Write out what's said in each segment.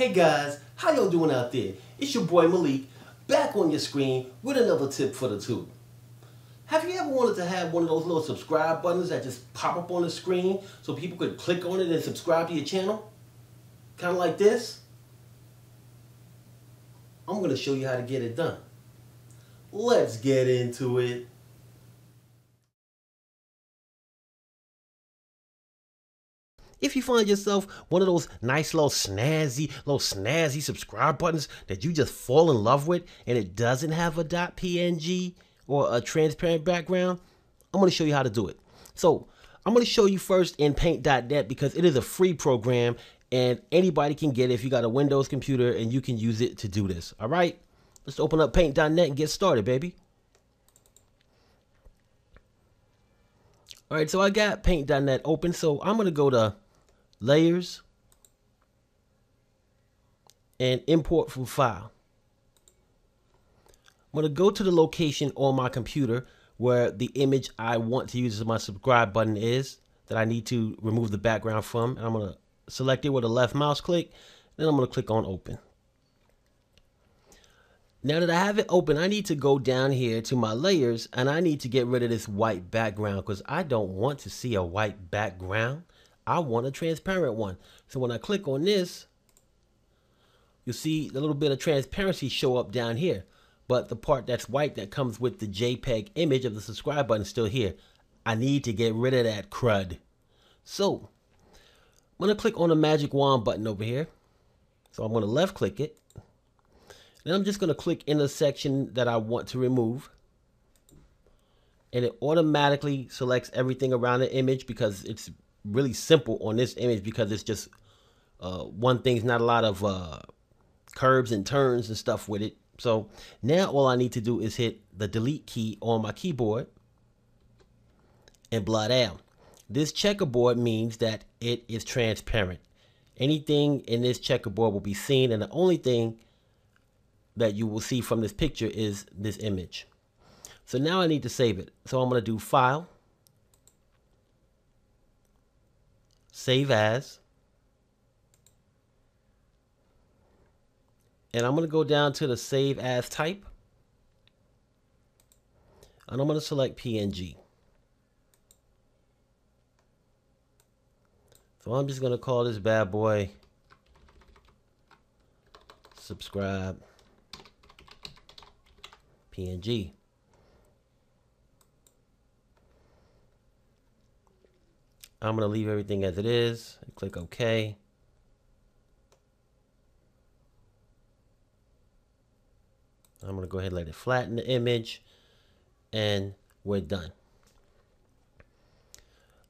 Hey guys, how y'all doing out there? It's your boy Malik, back on your screen with another tip for the tube. Have you ever wanted to have one of those little subscribe buttons that just pop up on the screen so people could click on it and subscribe to your channel? Kind of like this? I'm going to show you how to get it done. Let's get into it. If you find yourself one of those nice little snazzy, little snazzy subscribe buttons that you just fall in love with and it doesn't have a .png or a transparent background, I'm going to show you how to do it. So I'm going to show you first in paint.net because it is a free program and anybody can get it if you got a Windows computer and you can use it to do this. All right, let's open up paint.net and get started, baby. All right, so I got paint.net open, so I'm going to go to layers, and import from file. I'm going to go to the location on my computer where the image I want to use as my subscribe button is that I need to remove the background from. And I'm going to select it with a left mouse click. Then I'm going to click on open. Now that I have it open, I need to go down here to my layers and I need to get rid of this white background because I don't want to see a white background. I want a transparent one. So when I click on this, you'll see a little bit of transparency show up down here. But the part that's white that comes with the JPEG image of the subscribe button is still here. I need to get rid of that crud. So I'm to click on the magic wand button over here. So I'm going to left click it. Then I'm just going to click in the section that I want to remove. And it automatically selects everything around the image because it's really simple on this image because it's just uh, one thing's not a lot of uh, curves and turns and stuff with it. So now all I need to do is hit the delete key on my keyboard and blot out. This checkerboard means that it is transparent. Anything in this checkerboard will be seen and the only thing that you will see from this picture is this image. So now I need to save it. So I'm going to do File, save as. And I'm going to go down to the save as type. And I'm going to select PNG. So I'm just going to call this bad boy subscribe PNG. I'm going to leave everything as it is. Click OK. I'm going to go ahead and let it flatten the image. And we're done.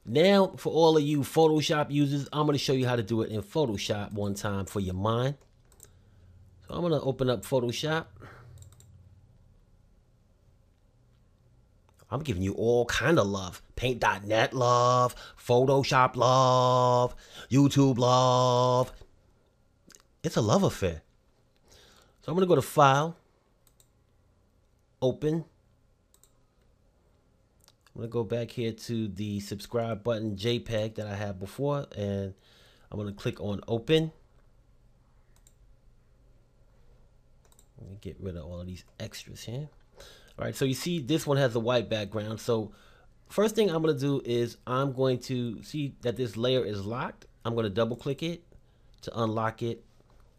Now, for all of you Photoshop users, I'm going to show you how to do it in Photoshop one time for your mind. So I'm going to open up Photoshop. I'm giving you all kind of love. Paint.net love, Photoshop love, YouTube love. It's a love affair. So I'm going to go to File, Open. I'm going to go back here to the subscribe button JPEG that I had before and I'm going to click on Open. Let me get rid of all of these extras here. All right, so you see this one has a white background. So first thing I'm going to do is I'm going to see that this layer is locked. I'm going to double click it to unlock it.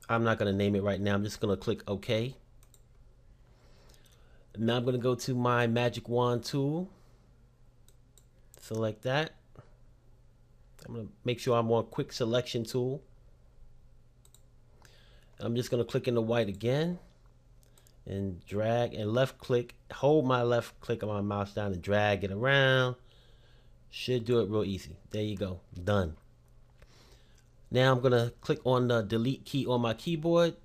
I'm not going to name it right now. I'm just going to click OK. Now I'm going to go to my magic wand tool. Select that. I'm going to make sure I'm on quick selection tool. I'm just going to click in the white again and drag and left click hold my left click on my mouse down and drag it around. Should do it real easy. There you go. Done. Now I'm gonna click on the delete key on my keyboard.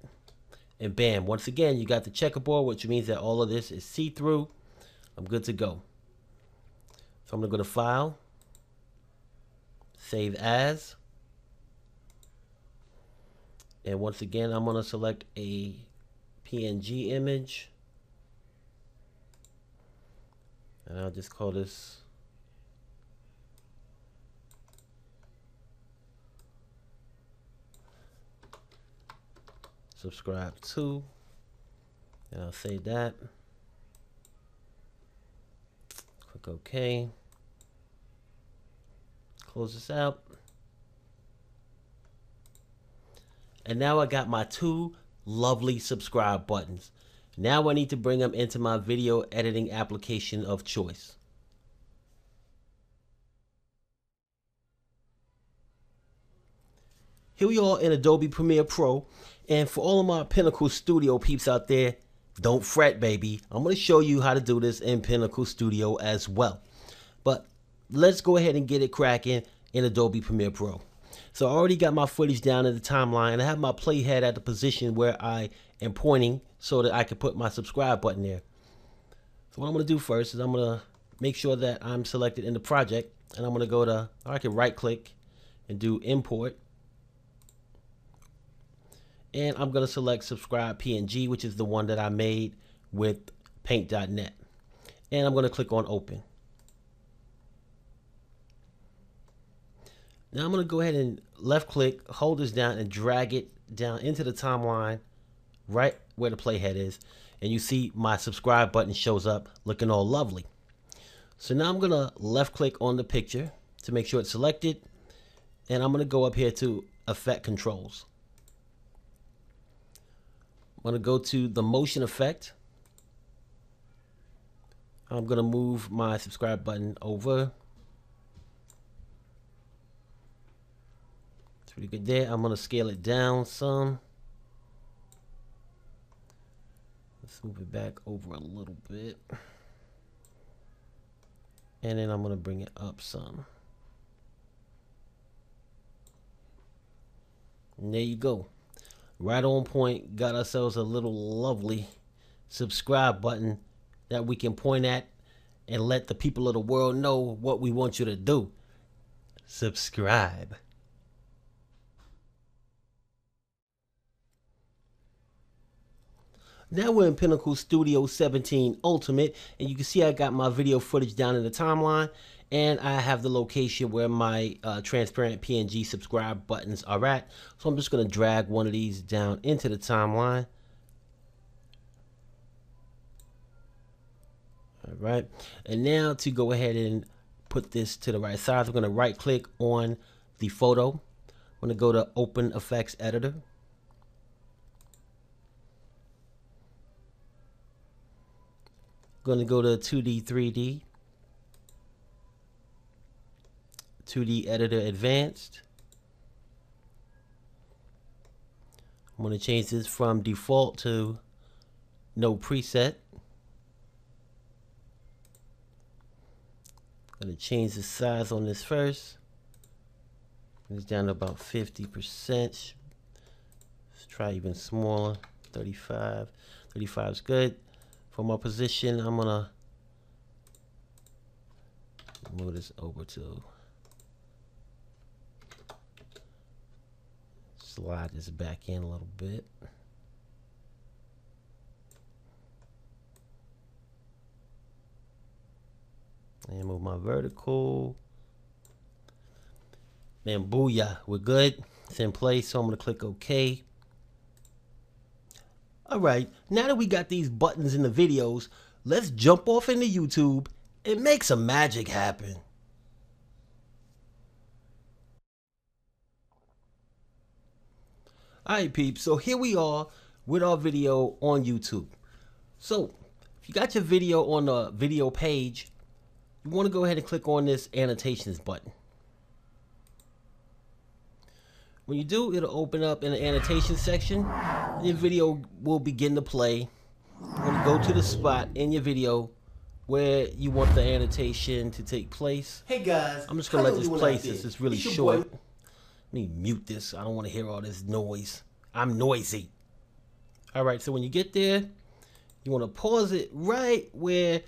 And bam once again you got the checkerboard which means that all of this is see-through. I'm good to go. So I'm gonna go to file save as. And once again I'm gonna select a PNG image. And I'll just call this subscribe to. And I'll say that. Click OK. Close this out. And now I got my two lovely subscribe buttons. Now I need to bring them into my video editing application of choice. Here we are in Adobe Premiere Pro. And for all of my Pinnacle Studio peeps out there, don't fret, baby. I'm going to show you how to do this in Pinnacle Studio as well. But let's go ahead and get it cracking in Adobe Premiere Pro. So I already got my footage down in the timeline. and I have my playhead at the position where I am pointing so that I can put my subscribe button there. So what I'm going to do first is I'm going to make sure that I'm selected in the project. And I'm going to go to, I can right click and do import. And I'm going to select subscribe PNG, which is the one that I made with paint.net. And I'm going to click on open. Now I'm going to go ahead and left click, hold this down and drag it down into the timeline right where the playhead is. And you see my subscribe button shows up looking all lovely. So now I'm going to left click on the picture to make sure it's selected. And I'm going to go up here to effect controls. I'm going to go to the motion effect. I'm going to move my subscribe button over pretty good there. I'm gonna scale it down some. Let's move it back over a little bit. And then I'm gonna bring it up some. And there you go. Right on point. Got ourselves a little lovely subscribe button that we can point at and let the people of the world know what we want you to do. Subscribe. Now we're in Pinnacle Studio 17 Ultimate, and you can see I got my video footage down in the timeline, and I have the location where my uh, transparent PNG subscribe buttons are at. So I'm just going to drag one of these down into the timeline. All right, and now to go ahead and put this to the right size, I'm going to right click on the photo. I'm going to go to Open Effects Editor. Going to go to 2D, 3D, 2D Editor Advanced. I'm going to change this from default to no preset. I'm going to change the size on this first. It's down to about 50%. Let's try even smaller. 35. 35 is good for my position, I'm gonna move this over to slide this back in a little bit. And move my vertical. Man, booyah, we're good. It's in place, so I'm gonna click OK. All right, now that we got these buttons in the videos, let's jump off into YouTube and make some magic happen. Alright peeps, so here we are with our video on YouTube. So, if you got your video on the video page, you want to go ahead and click on this annotations button. When you do, it'll open up in the annotation section. Your video will begin to play. You're going to go to the spot in your video where you want the annotation to take place. Hey guys, I'm just going to let this play since it's really short. Let me mute this. I don't want to hear all this noise. I'm noisy. All right, so when you get there, you want to pause it right where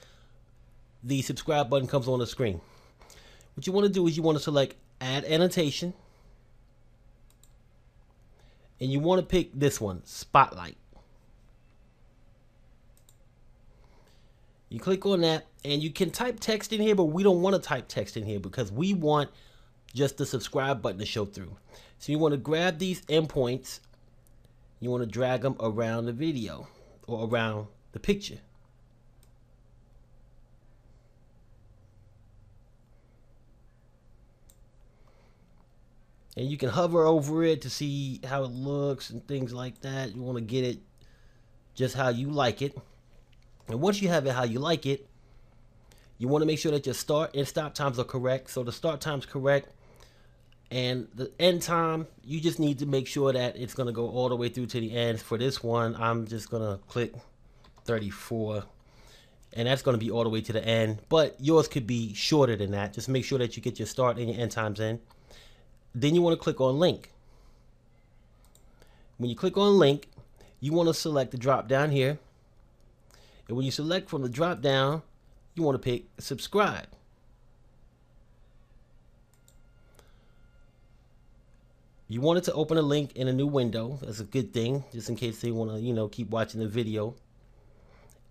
the subscribe button comes on the screen. What you want to do is you want to select add annotation and you want to pick this one, Spotlight. You click on that and you can type text in here, but we don't want to type text in here because we want just the subscribe button to show through. So you want to grab these endpoints you want to drag them around the video or around the picture. And you can hover over it to see how it looks and things like that. You want to get it just how you like it. And once you have it how you like it, you want to make sure that your start and stop times are correct. So the start time's correct. And the end time, you just need to make sure that it's going to go all the way through to the end. For this one, I'm just going to click 34. And that's going to be all the way to the end. But yours could be shorter than that. Just make sure that you get your start and your end times in. Then you want to click on link. When you click on link, you want to select the drop down here. And when you select from the drop down, you want to pick subscribe. You want it to open a link in a new window. That's a good thing, just in case they want to, you know, keep watching the video.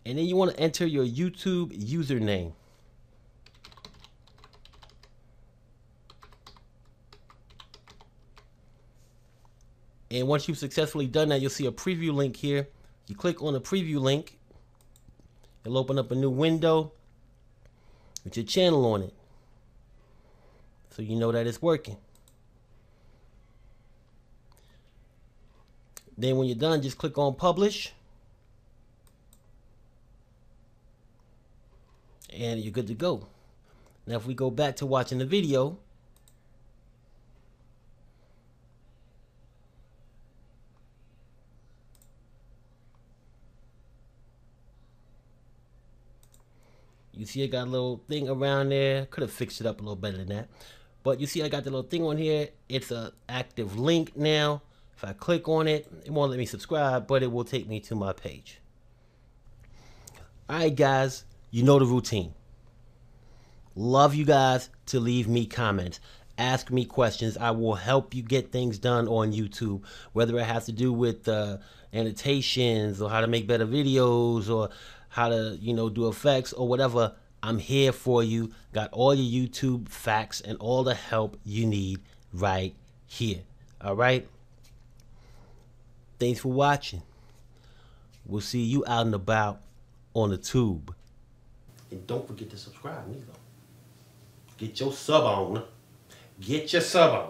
And then you want to enter your YouTube username. And once you've successfully done that, you'll see a preview link here. You click on the preview link. It'll open up a new window with your channel on it. So you know that it's working. Then when you're done, just click on publish. And you're good to go. Now if we go back to watching the video, You see I got a little thing around there. Could have fixed it up a little better than that. But you see I got the little thing on here. It's a active link now. If I click on it, it won't let me subscribe, but it will take me to my page. Alright guys, you know the routine. Love you guys to leave me comments. Ask me questions. I will help you get things done on YouTube, whether it has to do with uh, annotations or how to make better videos or how to, you know, do effects or whatever, I'm here for you. Got all your YouTube facts and all the help you need right here. All right? Thanks for watching. We'll see you out and about on the tube. And don't forget to subscribe neither. Get your sub on. Get your sub on.